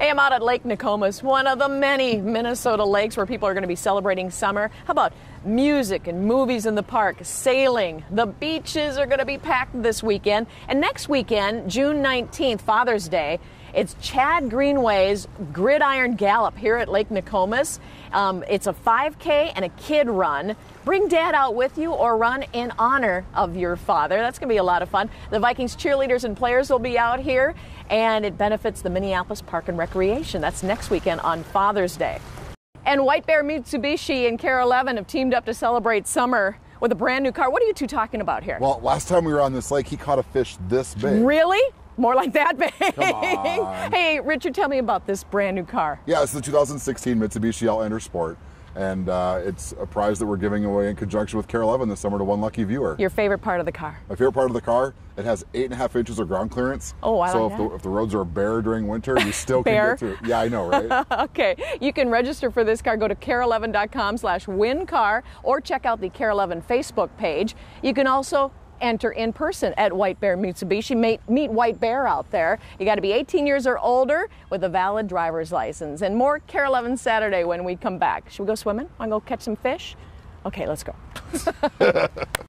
Hey, I'm out at Lake Nokomis, one of the many Minnesota lakes where people are going to be celebrating summer. How about music and movies in the park, sailing? The beaches are going to be packed this weekend. And next weekend, June 19th, Father's Day, it's Chad Greenway's Gridiron Gallop here at Lake Nokomis. Um, it's a 5K and a kid run. Bring dad out with you or run in honor of your father. That's going to be a lot of fun. The Vikings cheerleaders and players will be out here, and it benefits the Minneapolis Park and Recreation. That's next weekend on Father's Day. And White Bear Mitsubishi and KARE 11 have teamed up to celebrate summer with a brand new car. What are you two talking about here? Well, last time we were on this lake, he caught a fish this big. Really? More like that big. Come on. Hey, Richard, tell me about this brand new car. Yeah, it's the 2016 Mitsubishi Outlander Sport, and uh, it's a prize that we're giving away in conjunction with KARE 11 this summer to one lucky viewer. Your favorite part of the car? My favorite part of the car, it has eight and a half inches of ground clearance. Oh, I so like if, that. The, if the roads are bare during winter, you still can get through. Yeah, I know, right? okay, you can register for this car. Go to kare11.com slash win car or check out the KARE 11 Facebook page. You can also enter in person at White Bear Mitsubishi. Meet, meet White Bear out there. You got to be 18 years or older with a valid driver's license. And more KARE 11 Saturday when we come back. Should we go swimming? Want to go catch some fish? Okay, let's go.